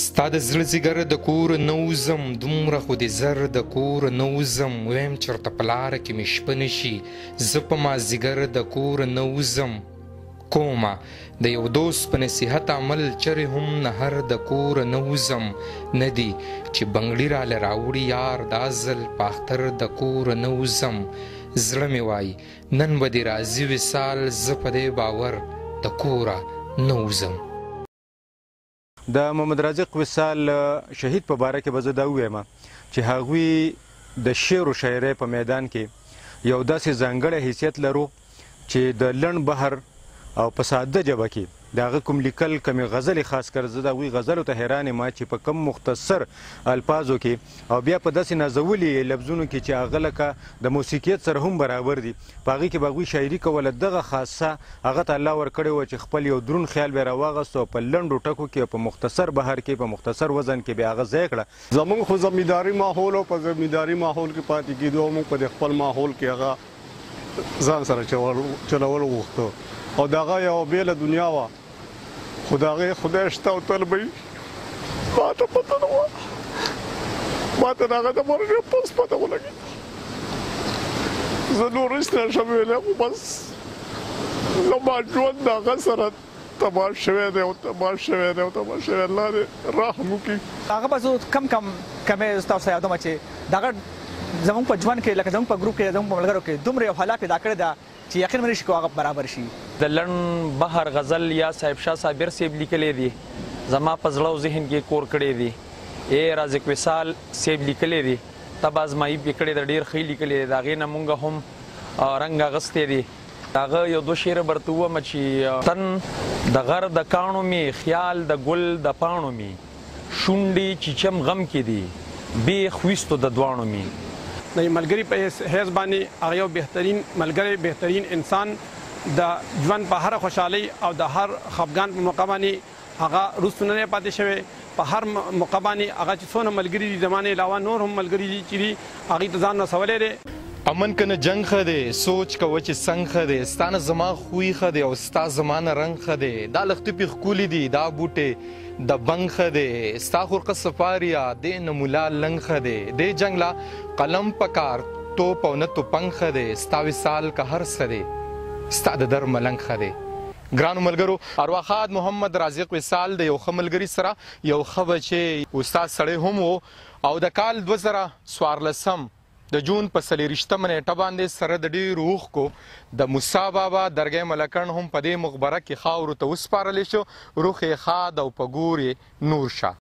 ستا د زړه ځیګر د کور نه وځم دومره خو دې زر د کور نه وځم ویم چرته په لاره کې مې شپه نه شي زه په مازدیګر د کور نه وځم کومه د یو دوست په نصیحت عمل چرې هم نهر د کور نه وځم نه دي چې بنګړي راله راوړي یار دا ځل په اختر د کور نه وځم زړه مې وایي نن به دې راځي وصال زه په دې باور د کوره نه وځم د محمد رازق وصال شهید په باره کې به زه دا ووایم چې هغوی د شعر و شاعرۍ په میدان کې یو داسې ځانګړی حیثیت لرو چې د لنډ بحر او په ساده ژبه کې د هغه کوم لیکل کومې غزلې خاص کر زه د هغوی غزلو ته حیران یم چې په کم مختصر الفاظو کې او بیا په داسې نازولي لفظونو کې چې هغه لکه د موسیقیت سره هم برابر دي په هغه کې به هغوی شاعري کوله، دغه خاصه هغه ته الله ورکړې وه چې خپل یو دروند خیال به یې راواغست او په لنډو ټکو کې او په مختصر بحر کې، په مختصر وزن کې به یې هغه ځای کړه. زموږ خو زمینداري ماحول او په زمینداري ماحول کې پاتې کېدو او موږ په دې خپل ماحول کې هغه ځان سره چلول غوښته او د هغه یوه بېله دنیا وه. خو د هغې خدای شته او تل به وي ما ته پته نه وه ما ته د هغه د مرګ نه پس پته ولګېده زه نور هېڅ نه شم ویلی خو بس زما ژوند د هغه سره تباه شوی دی او تباه شوی دی او تباه شوی الله دې رحم وکړي هغه به زه کم کم کمې زه تاسو ته یادوم چې دغه زموږ په ژوند کې لکه زموږ په ګروپ کې زموږ په ملګرو کې دومره یو هلا پیدا کړې ده چی یقین منی شی که هغه برابر شی. د لنډ بحر غزل یا صاحب شاه صابر صیب لیکلی دی زما په زړه او ذهن کې کور کړی دی ای رازق وصال صیب لیکلی دی طبع ازمایی پې کړی ده ډیر ښه لیکلی دی د هغې نه مونږ هم رنګ اغستی دی د هغه یو دوه شعره به درته ووایم چې. تن د غر د کاڼو مې خیال د ګل د پاڼو مې. شونډې چیچم غم کې دې بیخ ویستو د دواړو مې. د یو ملګري په حیث باندې هغه یو بهترین ملګری، بهترین انسان، د ژوند په هره خوشحالۍ او د هر خفګان په موقع باندې هغه وروسته نه دی پاتې شوی، په هر موقع باندې هغه چې څونه ملګري دي زما نه علاوه نور هم ملګري دي چې دي هغوی ته ځان رسولی دی. امن که نه جنګ ښه دی، سوچ کوه چې څنګ ښه دی، ستا نه زما خوی ښه دی او ستا زما نه رنګ ښه دی، دا لښتي پې ښکلي دي، دا بوټې. د بنګ خه دی ستا خورقه سفاریا دی نه مولا لنګ خه دی دی جنګ لا قلم پکار توپ او نه توپنګ خه دی ستا وصال که هر څه دی ستا د در ملنګ خه دی ګرانو ملګرو ارواښاد محمد رازق وصال د یو ښه ملګري سره یو ښه بچی استاد سړی هم و او د کال دوه زره څوارلسم د جون په څلېرویشتمه نېټه باندې سره د ډېرو اوښکو د موسی بابا درګی ملکڼ هم په دې مقبره کې خاورو ته وسپارل شو، روح یې ښاد او په ګور یې نور شه.